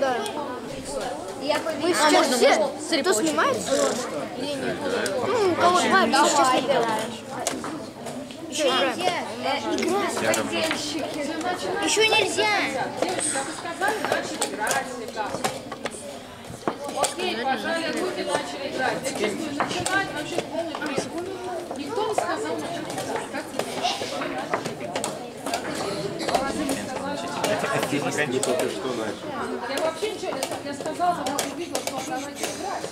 Да. Я Вы сейчас все, кто снимает? Или нет? Ну, у кого два, ты сейчас не играем. Еще нельзя. Окей, пожали руки, начали играть. Я чувствую, начинать вообще полный Я вообще ничего не сказала. Я сказала, потому что увидела, что давайте играть.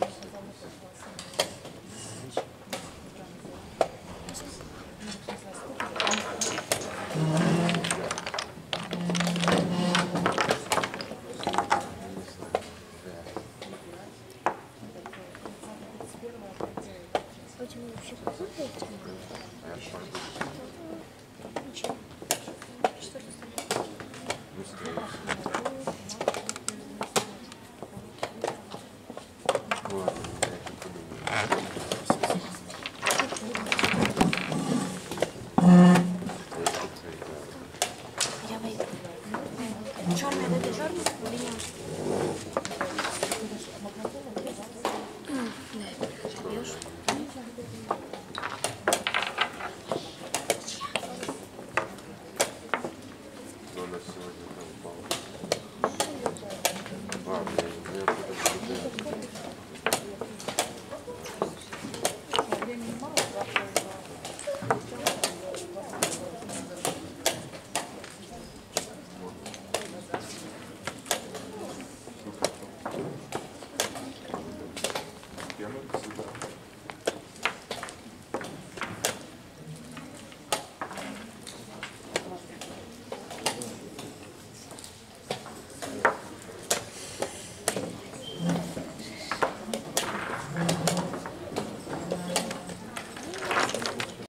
私たちは。